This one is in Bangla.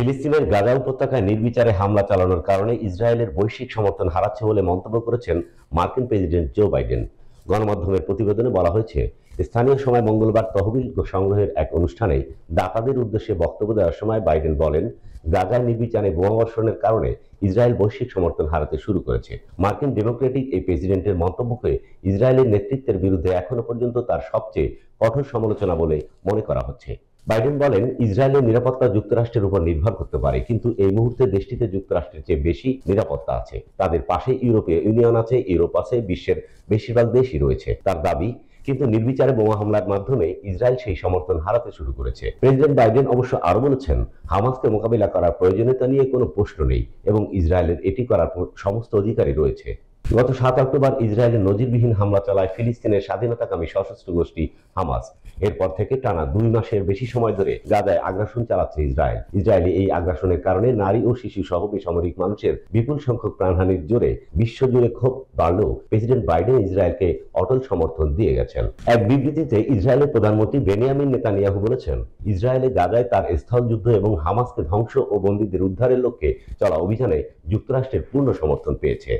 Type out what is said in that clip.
ফিলিস্তিনের গাজা উপত্যকায় নির্বিচারে হামলা চালানোর কারণে ইসরায়েলের বৈশ্বিক সমর্থন হারাচ্ছে বলে মন্তব্য করেছেন মার্কিন প্রেসিডেন্ট জো বাইডেন। গণমাধ্যমের প্রতিবেদনে বলা হয়েছে, স্থানীয় সময় মঙ্গলবার তহবিল সংগ্রহের এক অনুষ্ঠানে দাতাদের উদ্দেশ্যে বক্তব্য দেওয়ার সময় বাইডেন বলেন, গাজায় নির্বিচারে বোমাবর্ষণের কারণে ইসরায়েল বৈশ্বিক সমর্থন হারাতে শুরু করেছে। মার্কিন ডেমোক্রেটিক এই প্রেসিডেন্টের মন্তব্যকে ইসরায়েলের নেতৃত্বের বিরুদ্ধে এখনও পর্যন্ত তার সবচেয়ে কঠোর সমালোচনা বলে মনে করা হচ্ছে। বাইডেন বলেন, ইসরায়েলের নিরাপত্তা যুক্তরাষ্ট্রের উপর নির্ভর করতে পারে, কিন্তু এই মুহূর্তে দেশটিতে যুক্তরাষ্ট্রের চেয়ে বেশি নিরাপত্তা আছে। তাদের পাশে ইউরোপীয় ইউনিয়ন আছে, ইউরোপ আছে, বিশ্বের বেশিরভাগ দেশই রয়েছে তার দাবি, কিন্তু নির্বিচারে বোমা হামলার মাধ্যমে ইসরায়েল সেই সমর্থন হারাতে শুরু করেছে। প্রেসিডেন্ট বাইডেন অবশ্য আরও বলেছেন, হামাসকে মোকাবিলা করার প্রয়োজনীয়তা নিয়ে কোনো প্রশ্ন নেই এবং ইসরায়েলের এটি করার সমস্ত অধিকারই রয়েছে। গত সাত অক্টোবর ইসরায়েলের নজিরবিহীন হামলা চালায় ফিলিস্তিনের স্বাধীনতাকামী সশস্ত্র গোষ্ঠী হামাস। এরপর থেকে টানা দুই মাসের বেশি সময় ধরে গাজায় আগ্রাসন চালাচ্ছে ইসরায়েল। ইসরায়েলি এই আগ্রাসনের কারণে নারী ও শিশু সহ বেসামরিক মানুষের বিপুল সংখ্যক প্রাণহানির জোরে বিশ্বজুড়ে ক্ষোভ বাড়লেও প্রেসিডেন্ট বাইডেন ইসরায়েলকে অটল সমর্থন দিয়ে গেছেন। এক বিবৃতিতে ইসরায়েলের প্রধানমন্ত্রী বেনিয়ামিন নেতানিয়াহু বলেছেন, ইসরায়েলে গাজায় তার স্থল যুদ্ধ এবং হামাসকে ধ্বংস ও বন্দীদের উদ্ধারের লক্ষ্যে চলা অভিযানে যুক্তরাষ্ট্রের পূর্ণ সমর্থন পেয়েছে।